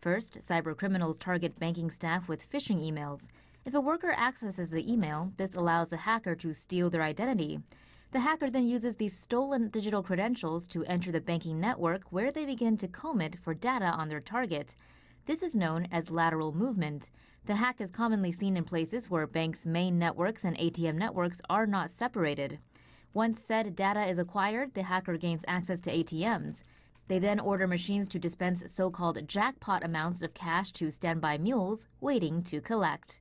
First, cybercriminals target banking staff with phishing emails. If a worker accesses the email, this allows the hacker to steal their identity. The hacker then uses these stolen digital credentials to enter the banking network where they begin to comb it for data on their target. This is known as lateral movement. The hack is commonly seen in places where banks' main networks and ATM networks are not separated. Once said data is acquired, the hacker gains access to ATMs. They then order machines to dispense so called jackpot amounts of cash to standby mules waiting to collect.